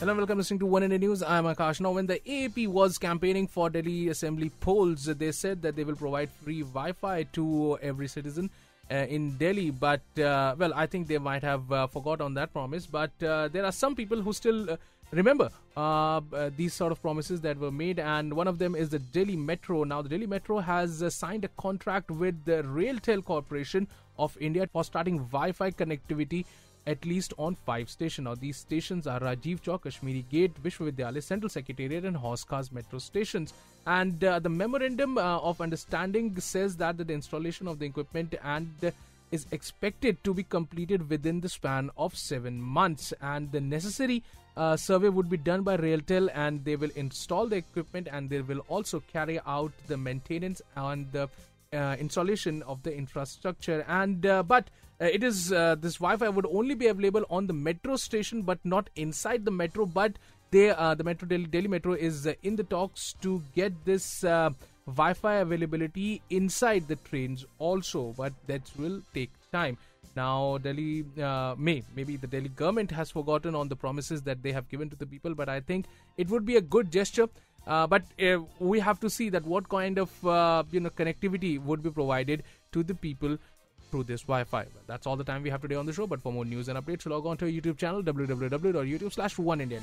Hello and welcome listening to One India News. I'm Akash. Now, when the AAP was campaigning for Delhi Assembly polls, they said that they will provide free Wi-Fi to every citizen uh, in Delhi. But uh, well, I think they might have uh, forgot on that promise. But uh, there are some people who still uh, remember uh, these sort of promises that were made, and one of them is the Delhi Metro. Now, the Delhi Metro has signed a contract with the Railtel Corporation of India for starting Wi-Fi connectivity at least on five stations. Now, these stations are Rajiv Chowk, Kashmere Gate, Vishwavidyalaya, Central Secretariat, and Hauz Khas metro stations. And uh, the memorandum uh, of understanding says that the installation of the equipment and uh, is expected to be completed within the span of seven months. And the necessary uh, survey would be done by Railtel, and they will install the equipment and they will also carry out the maintenance and the installation of the infrastructure. And uh, but uh, it is uh, this Wi-Fi would only be available on the metro station, but not inside the metro. But they, uh, the Metro Delhi, Delhi Metro is uh, in the talks to get this uh, Wi-Fi availability inside the trains also, but that will take time. Now, Delhi uh, may maybe the Delhi government has forgotten on the promises that they have given to the people, but I think it would be a good gesture. Uh, but uh, we have to see that what kind of uh, you know connectivity would be provided to the people through this Wi-Fi. That's all the time we have today on the show. But for more news and updates, log on to our YouTube channel www.youtube slash one Indian.